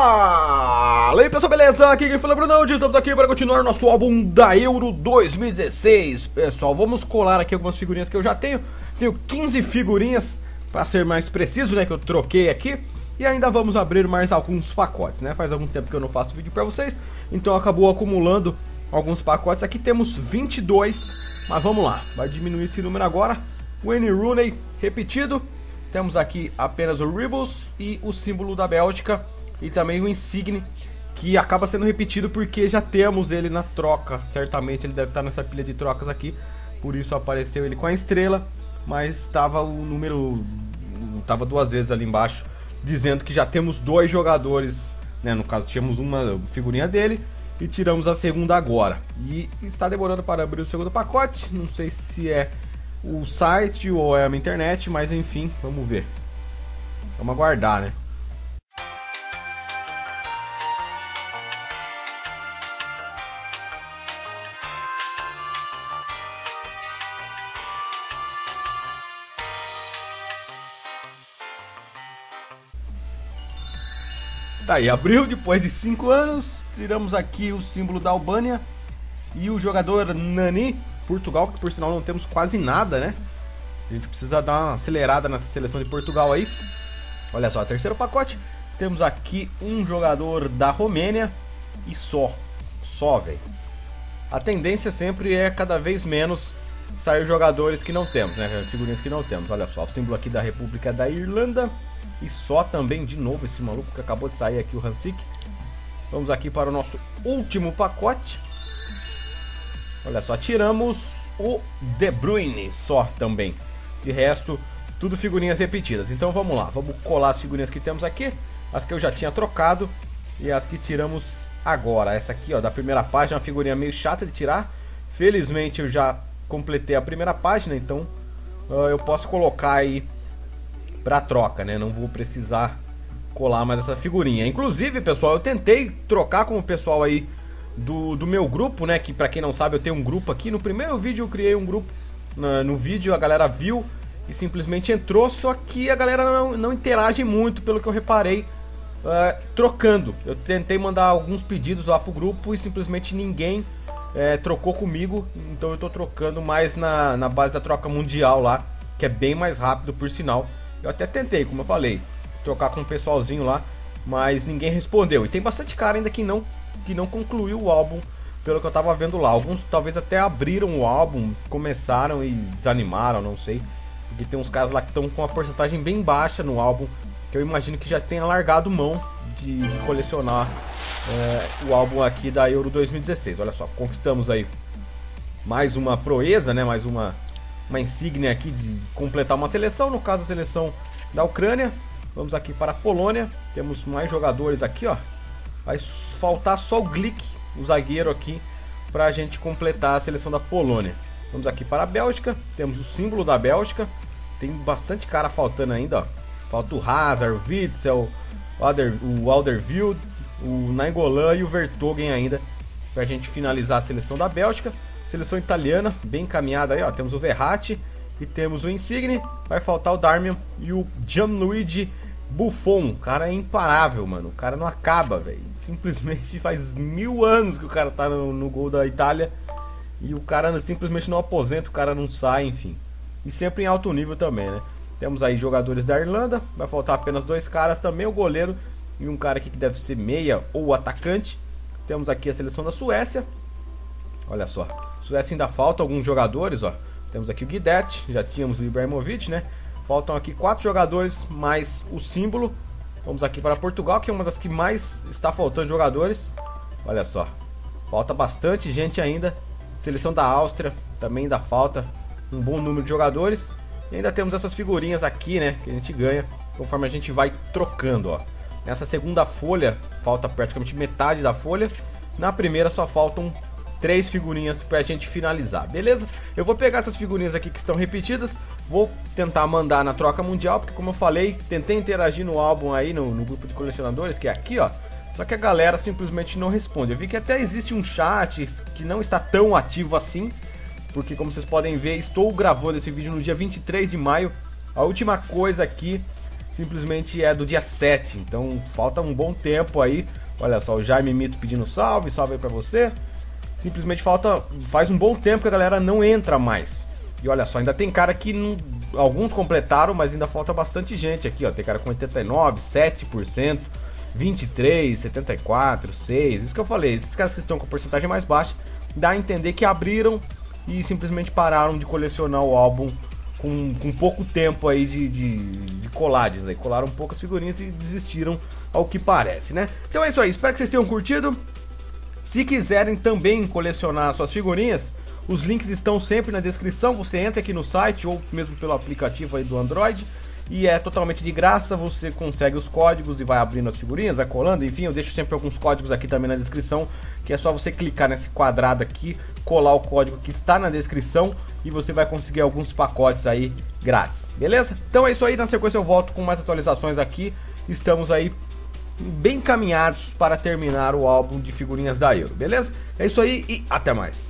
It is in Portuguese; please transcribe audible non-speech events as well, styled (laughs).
Fala aí pessoal, beleza? Aqui quem fala é Bruno, estamos aqui para continuar nosso álbum da Euro 2016 Pessoal, vamos colar aqui algumas figurinhas que eu já tenho. Tenho 15 figurinhas, para ser mais preciso, né, que eu troquei aqui. E ainda vamos abrir mais alguns pacotes, né? Faz algum tempo que eu não faço vídeo para vocês Então acabou acumulando alguns pacotes. Aqui temos 22, mas vamos lá. Vai diminuir esse número agora. Wayne Rooney repetido. Temos aqui apenas o Rebels e o símbolo da Bélgica e também o Insigne, que acaba sendo repetido porque já temos ele na troca. Certamente ele deve estar nessa pilha de trocas aqui, por isso apareceu ele com a estrela, mas estava o número estava duas vezes ali embaixo dizendo que já temos dois jogadores, né? No caso, tínhamos uma figurinha dele e tiramos a segunda agora. E está demorando para abrir o segundo pacote, não sei se é o site ou é a minha internet, mas enfim, vamos ver. Vamos aguardar, né? Tá aí, abriu depois de 5 anos, tiramos aqui o símbolo da Albânia e o jogador Nani Portugal, que por sinal não temos quase nada, né? A gente precisa dar uma acelerada nessa seleção de Portugal aí. Olha só, terceiro pacote. Temos aqui um jogador da Romênia e só. Só, velho. A tendência sempre é cada vez menos sair jogadores que não temos, né? Figurinhas que não temos. Olha só, o símbolo aqui da República da Irlanda. E só também, de novo, esse maluco que acabou de sair aqui, o Hansik. Vamos aqui para o nosso último pacote. Olha só, tiramos o De Bruyne só também. De resto, tudo figurinhas repetidas. Então vamos lá, vamos colar as figurinhas que temos aqui. As que eu já tinha trocado e as que tiramos agora. Essa aqui, ó, da primeira página, uma figurinha meio chata de tirar. Felizmente eu já completei a primeira página, então uh, eu posso colocar aí pra troca, né? Não vou precisar colar mais essa figurinha. Inclusive, pessoal, eu tentei trocar com o pessoal aí do, do meu grupo, né? Que pra quem não sabe, eu tenho um grupo aqui. No primeiro vídeo eu criei um grupo. No, no vídeo a galera viu e simplesmente entrou, só que a galera não, não interage muito, pelo que eu reparei, uh, trocando. Eu tentei mandar alguns pedidos lá pro grupo e simplesmente ninguém uh, trocou comigo, então eu tô trocando mais na, na base da troca mundial lá, que é bem mais rápido por sinal. Eu até tentei, como eu falei, trocar com o pessoalzinho lá, mas ninguém respondeu. E tem bastante cara ainda que não que não concluiu o álbum, pelo que eu tava vendo lá. Alguns talvez até abriram o álbum, começaram e desanimaram, não sei. Porque tem uns caras lá que estão com uma porcentagem bem baixa no álbum, que eu imagino que já tenha largado mão de, colecionar é, o álbum aqui da Euro 2016. Olha só, conquistamos aí mais uma proeza, né? Mais uma, uma insígnia aqui de completar uma seleção, no caso a seleção da Ucrânia. Vamos aqui para a Polônia, temos mais jogadores aqui, ó. Vai faltar só o Glick, o zagueiro aqui, para a gente completar a seleção da Polônia. Vamos aqui para a Bélgica, temos o símbolo da Bélgica. Tem bastante cara faltando ainda, ó. Falta o Hazard, o Witzel, o, Alder, o Alderweireld, o Nainggolan e o Vertogen ainda, para a gente finalizar a seleção da Bélgica. Seleção italiana, bem encaminhada aí, ó. Temos o Verratti e temos o Insigne. Vai faltar o Darmian e o Gianluigi Buffon, o cara é imparável, mano. O cara não acaba, velho. Simplesmente (laughs) faz mil anos que o cara tá no, no, gol da Itália. E o cara simplesmente não aposenta, o cara não sai, enfim. E sempre em alto nível também, né? Temos aí jogadores da Irlanda. Vai faltar apenas dois caras também, o goleiro e um cara aqui que deve ser meia ou atacante. Temos aqui a seleção da Suécia. Olha só. Suécia ainda falta alguns jogadores, ó. Temos aqui o Guidetti, já tínhamos o Ibrahimovic, né? Faltam aqui quatro jogadores mais o símbolo. Vamos aqui para Portugal, que é uma das que mais está faltando jogadores. Olha só. Falta bastante gente ainda. Seleção da Áustria também ainda falta um bom número de jogadores. E ainda temos essas figurinhas aqui, né? Que a gente ganha conforme a gente vai trocando, ó. Nessa segunda folha, falta praticamente metade da folha. Na primeira só faltam três figurinhas pra gente finalizar, beleza? Eu vou pegar essas figurinhas aqui que estão repetidas, vou tentar mandar na troca mundial, porque como eu falei, tentei interagir no álbum aí, no, no grupo de colecionadores, que é aqui, ó. Só que a galera simplesmente não responde. Eu vi que até existe um chat que não está tão ativo assim, porque como vocês podem ver, estou gravando esse vídeo no dia 23 de maio. A última coisa aqui simplesmente é do dia 7, então falta um bom tempo aí. Olha só, o Jaime Mito pedindo salve, salve aí pra você. Simplesmente falta, faz um bom tempo que a galera não entra mais. E olha só, ainda tem cara que não, alguns completaram, mas ainda falta bastante gente aqui, ó. Tem cara com 89, 7%, 23, 74, 6. Isso que eu falei, esses caras que estão com porcentagem mais baixa, dá a entender que abriram e simplesmente pararam de colecionar o álbum com, com pouco tempo aí de, de, de colagens. Aí. Colaram poucas figurinhas e desistiram ao que parece, né? Então é isso aí, espero que vocês tenham curtido. Se quiserem também colecionar suas figurinhas, os links estão sempre na descrição. Você entra aqui no site ou mesmo pelo aplicativo aí do Android e é totalmente de graça. Você consegue os códigos e vai abrindo as figurinhas, vai colando. Enfim, eu deixo sempre alguns códigos aqui também na descrição, que é só você clicar nesse quadrado aqui, colar o código que está na descrição e você vai conseguir alguns pacotes aí grátis. Beleza? Então é isso aí. Na sequência eu volto com mais atualizações aqui. Estamos aí bem caminhados para terminar o álbum de figurinhas da Euro, beleza? É isso aí e até mais.